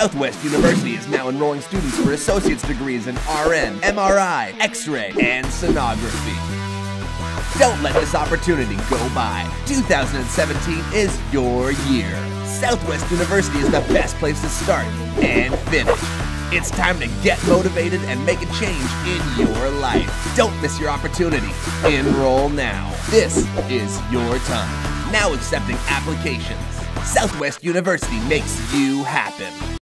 Southwest University is now enrolling students for associate's degrees in RN, MRI, X-ray, and sonography. Don't let this opportunity go by. 2017 is your year. Southwest University is the best place to start and finish. It's time to get motivated and make a change in your life. Don't miss your opportunity. Enroll now. This is your time. Now accepting applications. Southwest University makes you happen.